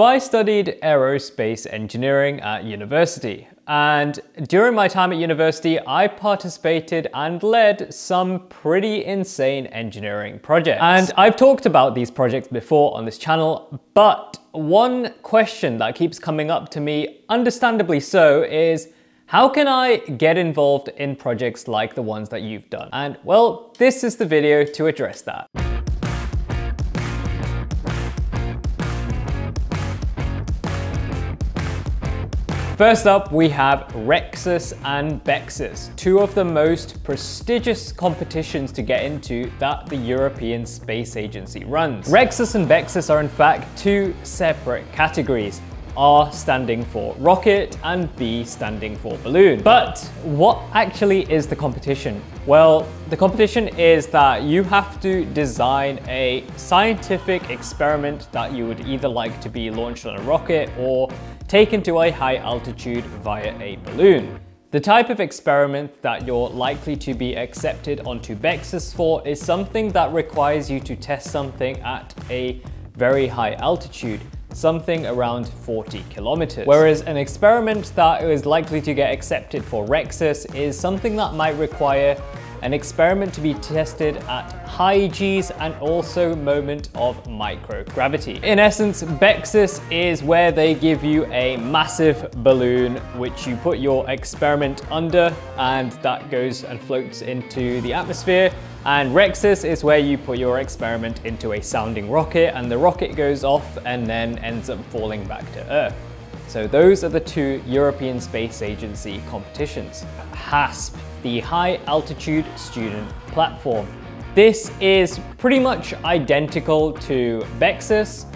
I studied aerospace engineering at university. And during my time at university, I participated and led some pretty insane engineering projects. And I've talked about these projects before on this channel, but one question that keeps coming up to me, understandably so, is how can I get involved in projects like the ones that you've done? And well, this is the video to address that. First up, we have Rexus and Bexus, two of the most prestigious competitions to get into that the European Space Agency runs. Rexus and Bexus are in fact two separate categories. R standing for rocket and B standing for balloon. But what actually is the competition? Well, the competition is that you have to design a scientific experiment that you would either like to be launched on a rocket or taken to a high altitude via a balloon. The type of experiment that you're likely to be accepted onto Bexus for is something that requires you to test something at a very high altitude, something around 40 kilometers. Whereas an experiment that is likely to get accepted for Rexus is something that might require an experiment to be tested at high Gs and also moment of microgravity. In essence, Bexus is where they give you a massive balloon which you put your experiment under and that goes and floats into the atmosphere and Rexus is where you put your experiment into a sounding rocket and the rocket goes off and then ends up falling back to Earth. So those are the two European Space Agency competitions. HASP the High Altitude Student Platform. This is pretty much identical to Bexus,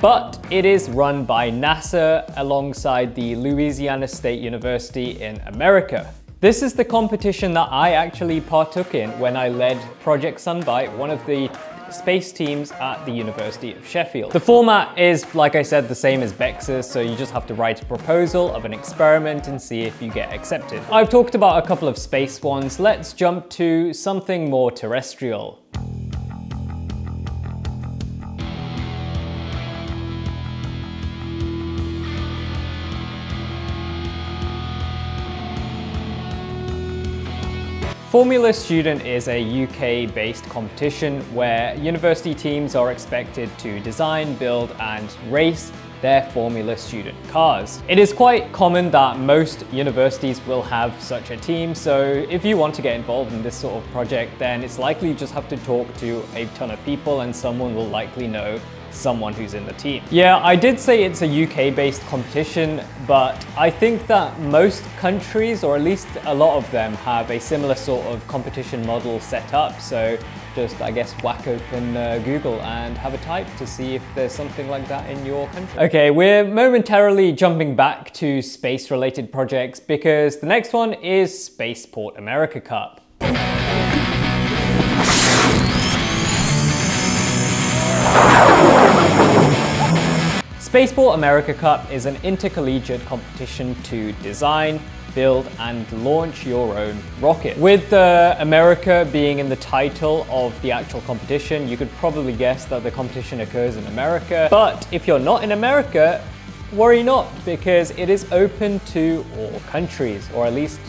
but it is run by NASA alongside the Louisiana State University in America. This is the competition that I actually partook in when I led Project SunbYte, one of the space teams at the University of Sheffield. The format is, like I said, the same as Bexus, so you just have to write a proposal of an experiment and see if you get accepted. I've talked about a couple of space ones, let's jump to something more terrestrial. Formula Student is a UK-based competition where university teams are expected to design, build and race their Formula Student cars. It is quite common that most universities will have such a team, so if you want to get involved in this sort of project, then it's likely you just have to talk to a ton of people and someone will likely know someone who's in the team. Yeah, I did say it's a UK-based competition, but I think that most countries, or at least a lot of them, have a similar sort of competition model set up. So just, I guess, whack open uh, Google and have a type to see if there's something like that in your country. Okay, we're momentarily jumping back to space-related projects because the next one is Spaceport America Cup. Spaceport America Cup is an intercollegiate competition to design, build and launch your own rocket. With uh, America being in the title of the actual competition, you could probably guess that the competition occurs in America. But if you're not in America, worry not, because it is open to all countries, or at least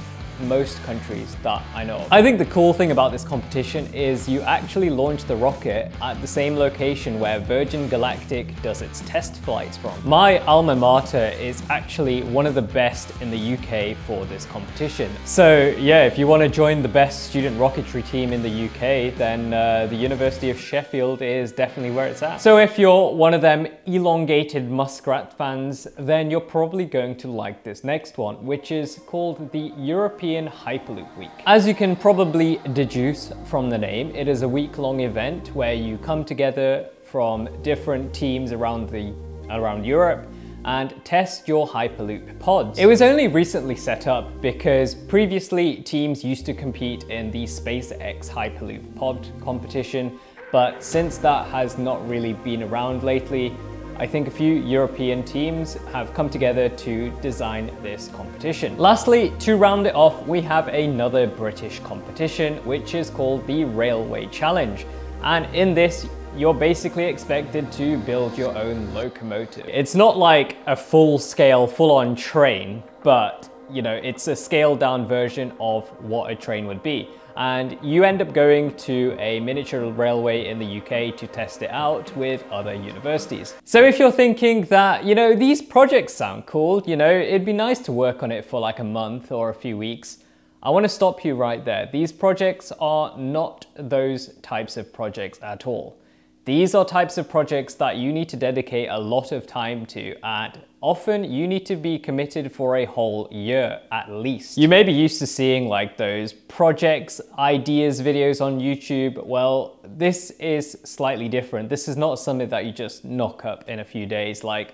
most countries that I know of. I think the cool thing about this competition is you actually launch the rocket at the same location where Virgin Galactic does its test flights from. My alma mater is actually one of the best in the UK for this competition. So yeah, if you want to join the best student rocketry team in the UK, then uh, the University of Sheffield is definitely where it's at. So if you're one of them elongated muskrat fans, then you're probably going to like this next one, which is called the European European Hyperloop Week. As you can probably deduce from the name, it is a week-long event where you come together from different teams around, the, around Europe and test your Hyperloop pods. It was only recently set up because previously teams used to compete in the SpaceX Hyperloop pod competition, but since that has not really been around lately, I think a few European teams have come together to design this competition. Lastly, to round it off, we have another British competition, which is called the Railway Challenge. And in this, you're basically expected to build your own locomotive. It's not like a full-scale, full-on train, but you know, it's a scaled down version of what a train would be. And you end up going to a miniature railway in the UK to test it out with other universities. So if you're thinking that, you know, these projects sound cool, you know, it'd be nice to work on it for like a month or a few weeks, I want to stop you right there. These projects are not those types of projects at all. These are types of projects that you need to dedicate a lot of time to and often you need to be committed for a whole year at least. You may be used to seeing like those projects, ideas videos on YouTube. Well, this is slightly different. This is not something that you just knock up in a few days. Like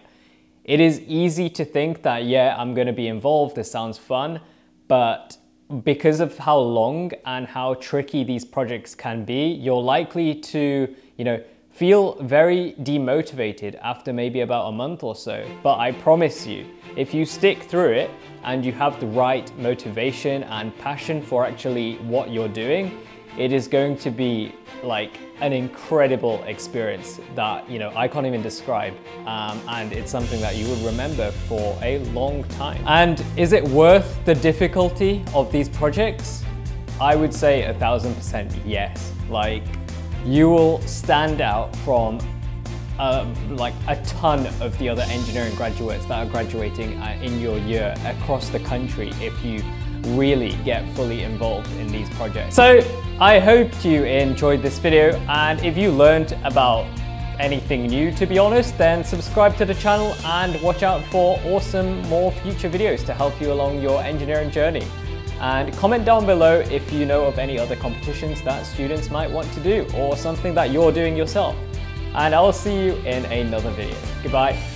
it is easy to think that, yeah, I'm gonna be involved, this sounds fun, but because of how long and how tricky these projects can be, you're likely to, you know, feel very demotivated after maybe about a month or so. But I promise you, if you stick through it and you have the right motivation and passion for actually what you're doing, it is going to be like an incredible experience that you know I can't even describe um, and it's something that you would remember for a long time. And is it worth the difficulty of these projects? I would say a thousand percent yes. Like you will stand out from uh, like a ton of the other engineering graduates that are graduating uh, in your year across the country if you really get fully involved in these projects. So I hope you enjoyed this video and if you learned about anything new to be honest then subscribe to the channel and watch out for awesome more future videos to help you along your engineering journey. And comment down below if you know of any other competitions that students might want to do or something that you're doing yourself. And I'll see you in another video. Goodbye.